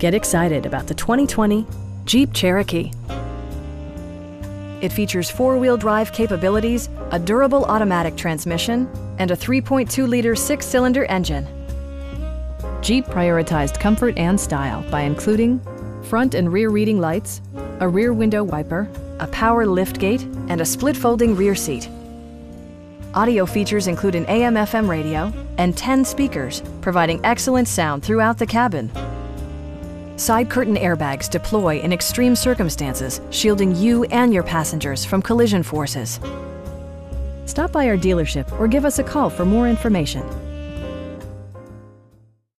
Get excited about the 2020 Jeep Cherokee. It features four-wheel drive capabilities, a durable automatic transmission, and a 3.2-liter six-cylinder engine. Jeep prioritized comfort and style by including front and rear reading lights, a rear window wiper, a power liftgate, and a split folding rear seat. Audio features include an AM-FM radio and 10 speakers, providing excellent sound throughout the cabin. Side curtain airbags deploy in extreme circumstances, shielding you and your passengers from collision forces. Stop by our dealership or give us a call for more information.